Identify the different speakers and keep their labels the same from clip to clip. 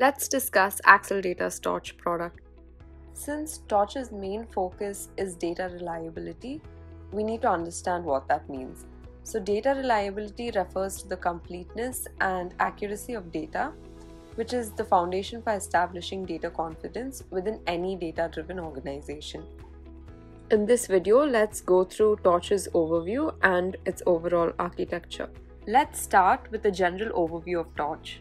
Speaker 1: Let's discuss Acceldata's Torch product. Since Torch's main focus is data reliability, we need to understand what that means. So, data reliability refers to the completeness and accuracy of data, which is the foundation for establishing data confidence within any data driven organization. In this video, let's go through Torch's overview and its overall architecture. Let's start with a general overview of Torch.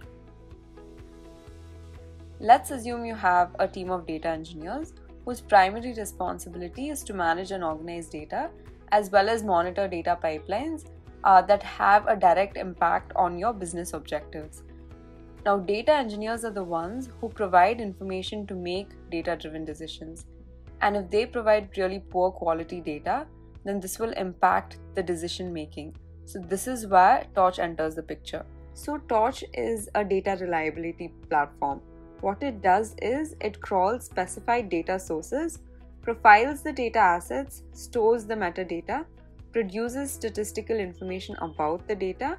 Speaker 1: Let's assume you have a team of data engineers whose primary responsibility is to manage and organize data as well as monitor data pipelines uh, that have a direct impact on your business objectives. Now, data engineers are the ones who provide information to make data driven decisions. And if they provide really poor quality data, then this will impact the decision making. So, this is where Torch enters the picture. So, Torch is a data reliability platform what it does is it crawls specified data sources, profiles the data assets, stores the metadata, produces statistical information about the data,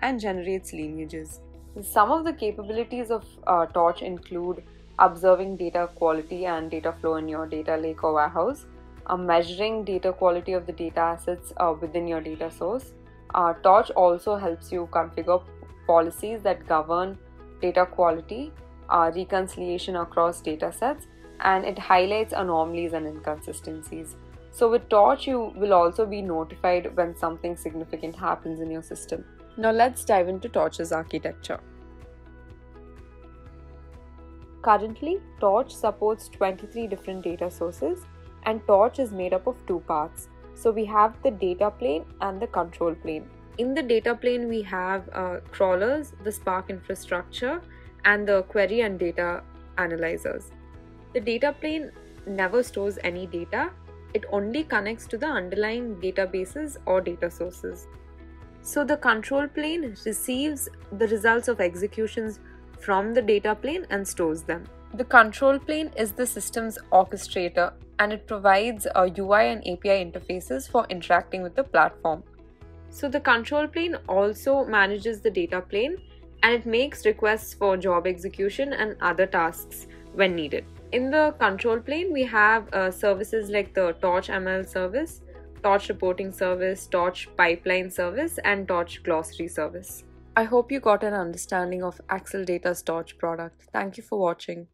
Speaker 1: and generates lineages. Some of the capabilities of uh, Torch include observing data quality and data flow in your data lake or warehouse, uh, measuring data quality of the data assets uh, within your data source. Uh, Torch also helps you configure policies that govern data quality uh, reconciliation across data sets and it highlights anomalies and inconsistencies. So, with Torch, you will also be notified when something significant happens in your system. Now, let's dive into Torch's architecture. Currently, Torch supports 23 different data sources, and Torch is made up of two parts. So, we have the data plane and the control plane. In the data plane, we have uh, crawlers, the Spark infrastructure, and the query and data analyzers. The data plane never stores any data, it only connects to the underlying databases or data sources. So the control plane receives the results of executions from the data plane and stores them. The control plane is the system's orchestrator and it provides a UI and API interfaces for interacting with the platform. So the control plane also manages the data plane and it makes requests for job execution and other tasks when needed. In the control plane, we have uh, services like the Torch ML service, Torch reporting service, Torch pipeline service, and Torch glossary service. I hope you got an understanding of Acceldata's Torch product. Thank you for watching.